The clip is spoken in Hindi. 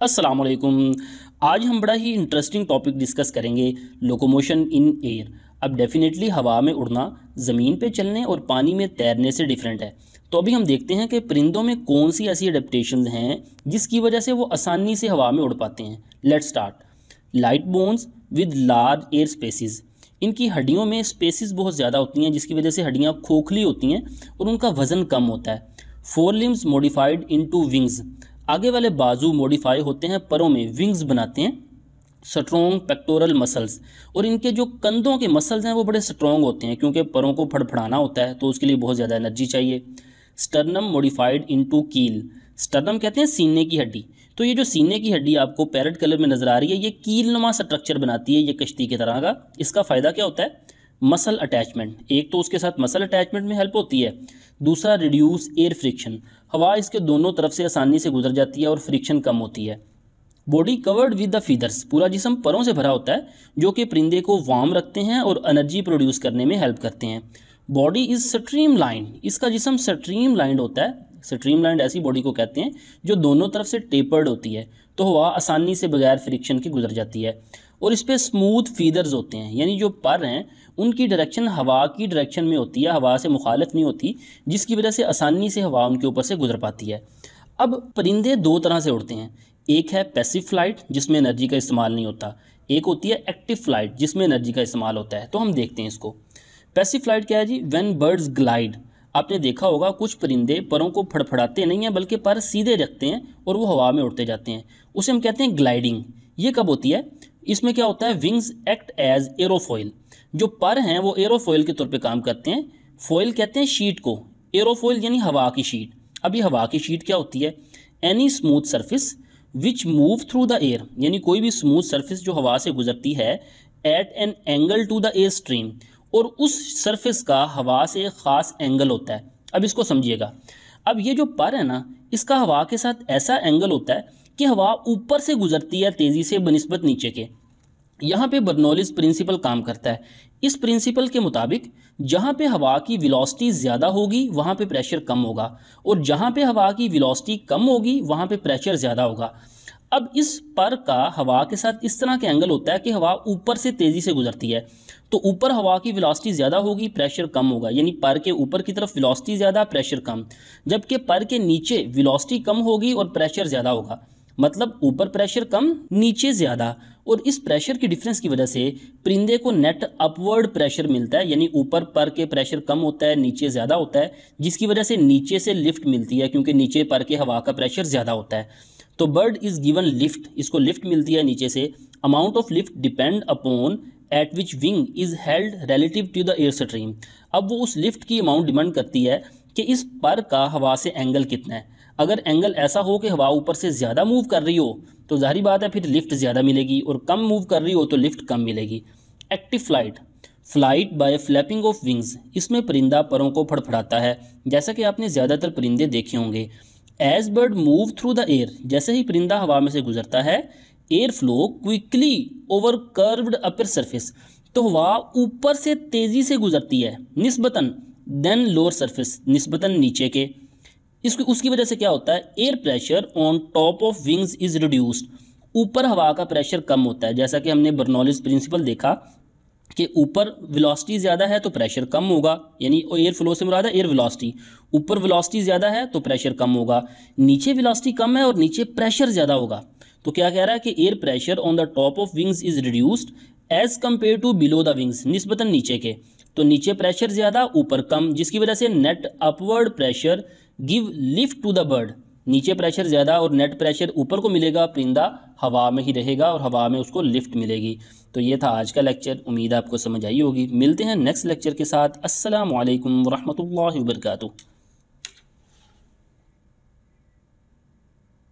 अस्सलाम वालेकुम आज हम बड़ा ही इंटरेस्टिंग टॉपिक डिस्कस करेंगे लोकोमोशन इन एयर अब डेफिनेटली हवा में उड़ना, ज़मीन पे चलने और पानी में तैरने से डिफरेंट है। तो अभी हम देखते हैं कि परिंदों में कौन सी ऐसी अडेप्टशन हैं जिसकी वजह से वो आसानी से हवा में उड़ पाते हैं। Let start light bones with large air spaces इनकी हड्डियों में स्पेसिस बहुत ज़्यादा होती हैं, जिसकी वजह से हड्डियाँ खोखली होती हैं और उनका वज़न कम होता है। Fore limbs modified into wings आगे वाले बाजू मॉडिफाई होते हैं, परों में विंग्स बनाते हैं स्ट्रॉन्ग पेक्टोरल मसल्स और इनके जो कंधों के मसल्स हैं, वो बड़े स्ट्रॉन्ग होते हैं, क्योंकि परों को फड़फड़ाना होता है तो उसके लिए बहुत ज़्यादा एनर्जी चाहिए। Sternum modified into keel sternum कहते हैं सीने की हड्डी। तो ये जो सीने की हड्डी आपको पैरट कलर में नज़र आ रही है, ये कील स्ट्रक्चर बनाती है, ये कश्ती की तरह का। इसका फ़ायदा क्या होता है? Muscle attachment. एक तो उसके साथ मसल अटैचमेंट में हेल्प होती है, दूसरा रिड्यूस एयर फ्रिक्शन हवा इसके दोनों तरफ़ से आसानी से गुजर जाती है और फ्रिक्शन कम होती है। Body covered with the feathers पूरा जिसम परों से भरा होता है, जो कि परिंदे को वार्म रखते हैं और एनर्जी प्रोड्यूस करने में हेल्प करते हैं। बॉडी इज़ स्ट्रीम लाइंड इसका जिसम स्ट्रीम लाइंड होता है स्ट्रीम लाइंड ऐसी बॉडी को कहते हैं, जो दोनों तरफ़ से टेपर्ड होती है तो हवा आसानी से बगैर फ्रिक्शन के गुजर जाती है। और इस पर स्मूथ फीदर्स होते हैं। यानी जो पर हैं, उनकी डायरेक्शन हवा की डायरेक्शन में होती है, हवा से मुखालफ नहीं होती, जिसकी वजह से आसानी से हवा उनके ऊपर से गुजर पाती है। अब परिंदे दो तरह से उड़ते हैं। एक है पैसिव फ़्लाइट जिसमें एनर्जी का इस्तेमाल नहीं होता। एक होती है एक्टिव फ़्लाइट जिसमें एनर्जी का इस्तेमाल होता है। तो हम देखते हैं इसको। पैसिव फ़्लाइट क्या है जी? वेन बर्ड्स ग्लाइड आपने देखा होगा, कुछ परिंदे परों को फड़फड़ाते नहीं हैं, बल्कि पर सीधे रखते हैं और वो हवा में उड़ते जाते हैं। उसे हम कहते हैं ग्लाइडिंग ये कब होती है? इसमें क्या होता है? विंग्स एक्ट एज एरोफोइल जो पर हैं, वो एरोफोइल के तौर पे काम करते हैं। फोइल कहते हैं शीट को. एरोफोइल यानी हवा की शीट ये हवा की शीट क्या होती है? Any smooth surface which move through the air यानी कोई भी स्मूथ सरफेस जो हवा से गुजरती है at an angle to the air stream और उस सरफेस का हवा से एक ख़ास एंगल होता है। अब इसको समझिएगा। अब ये जो पर है ना, इसका हवा के साथ ऐसा एंगल होता है कि हवा ऊपर से गुजरती है तेज़ी से बनस्बत नीचे के। यहाँ पे बर्नौलिस प्रिंसिपल काम करता है। इस प्रिंसिपल के मुताबिक, जहाँ पे हवा की वेलोसिटी ज़्यादा होगी, वहाँ पे प्रेशर कम होगा। और जहाँ पे हवा की वेलोसिटी कम होगी, वहाँ पे प्रेशर ज़्यादा होगा। अब इस पर का हवा के साथ इस तरह के एंगल होता है कि हवा ऊपर से तेज़ी से गुजरती है। तो ऊपर हवा की वेलोसिटी ज़्यादा होगी प्रेशर कम होगा। यानी पर के ऊपर की तरफ़ वेलोसिटी ज़्यादा प्रेशर कम। जबकि पर के नीचे वेलोसिटी कम होगी और प्रेशर ज़्यादा होगा। मतलब ऊपर प्रेशर कम, नीचे ज़्यादा। और इस प्रेशर की डिफरेंस की वजह से परिंदे को नेट अपवर्ड प्रेशर मिलता है, यानी ऊपर पर के प्रेशर कम होता है, नीचे ज़्यादा होता है, जिसकी वजह से नीचे से लिफ्ट मिलती है, क्योंकि नीचे पर के हवा का प्रेशर ज़्यादा होता है। तो बर्ड इज़ गिवन लिफ्ट इसको लिफ्ट मिलती है नीचे से। Amount of lift depend upon at which wing is held relative to the air stream अब वो उस लिफ्ट की अमाउंट डिमांड करती है कि इस पर का हवा से एंगल कितना है। अगर एंगल ऐसा हो कि हवा ऊपर से ज़्यादा मूव कर रही हो तो ज़ाहिर बात है फिर लिफ्ट ज़्यादा मिलेगी और कम मूव कर रही हो तो लिफ्ट कम मिलेगी। Active flight flight by flapping of wings इसमें परिंदा परों को फड़फड़ाता है। जैसा कि आपने ज़्यादातर परिंदे देखे होंगे। As bird move through the air जैसे ही परिंदा हवा में से गुजरता है air flow quickly over curved upper surface तो हवा ऊपर से तेज़ी से गुजरती है, निस्बतन देन लोअर सरफेस निस्बतन नीचे के। इसकी, उसकी वजह से क्या होता है? Air pressure on top of wings is reduced ऊपर हवा का प्रेशर कम होता है। जैसा कि हमने बर्नौलिस प्रिंसिपल देखा कि ऊपर वेलोसिटी ज़्यादा है तो प्रेशर कम होगा। यानी एयर फ्लो से मुराद है एयर वेलोसिटी ऊपर वेलोसिटी ज़्यादा है तो प्रेशर कम होगा। नीचे वेलोसिटी कम है और नीचे प्रेशर ज़्यादा होगा। तो क्या कह रहा है कि air pressure on the top of wings is reduced as compare to below the wings निस्बतन नीचे के। तो नीचे प्रेशर ज़्यादा, ऊपर कम, जिसकी वजह से net upward pressure give lift to the bird नीचे प्रेशर ज़्यादा और नेट प्रेशर ऊपर को मिलेगा परिंदा हवा में ही रहेगा और हवा में उसको लिफ्ट मिलेगी। तो ये था आज का लेक्चर उम्मीद आपको समझ आई होगी। मिलते हैं नेक्स्ट लेक्चर के साथ। असलकम वरहमल रहमतुल्लाहि व बरकातुहू।